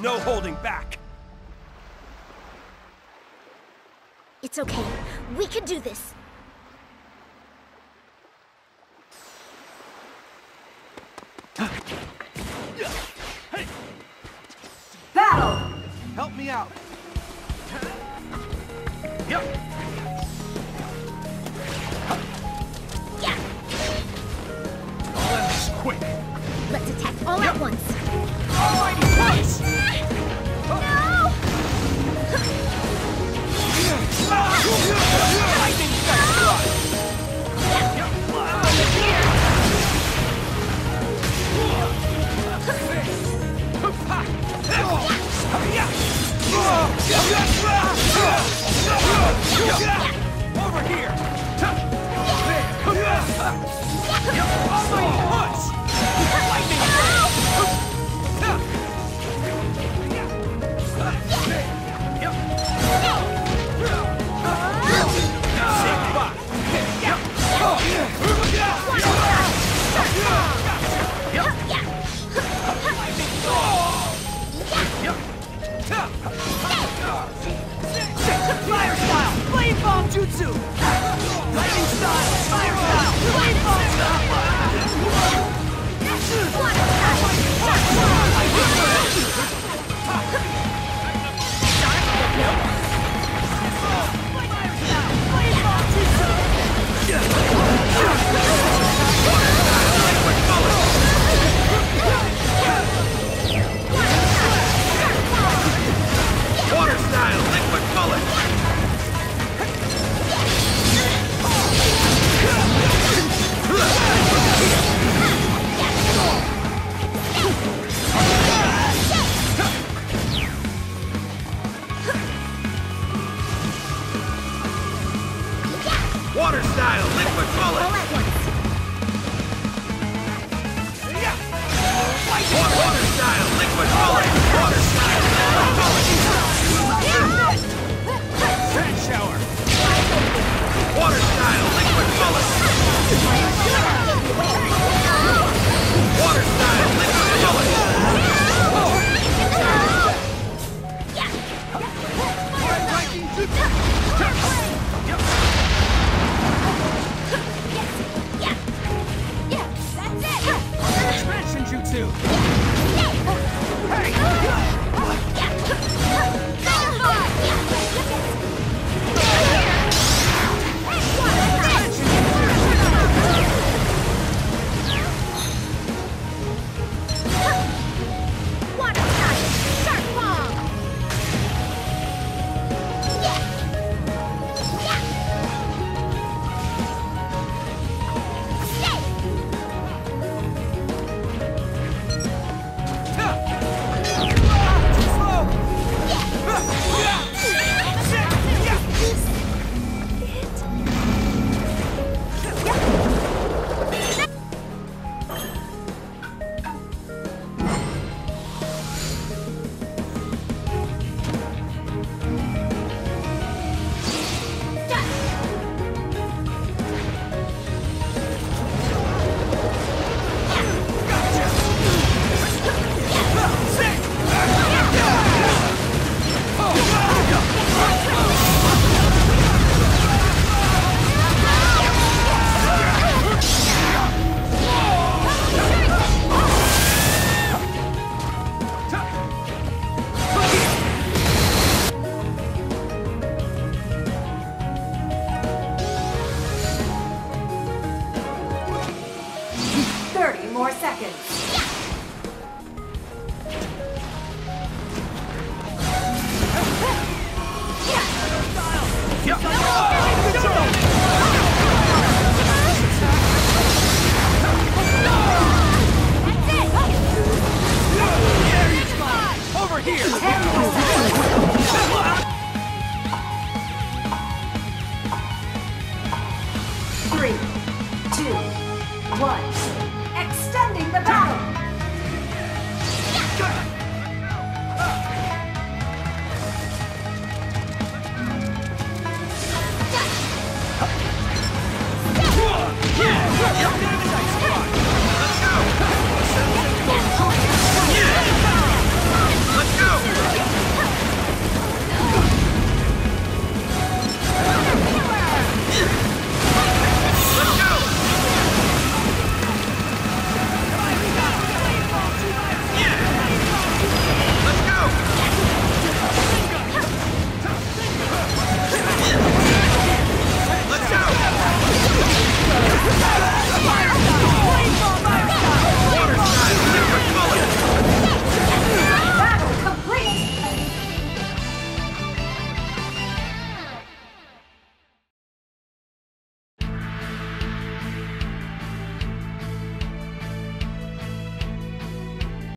No holding back. It's okay. We can do this. Battle! Help me out. Yep. Yeah! I'll end quick. Let's attack all at once. Almighty jutsu! Color. Water next step.